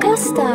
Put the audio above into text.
Costa.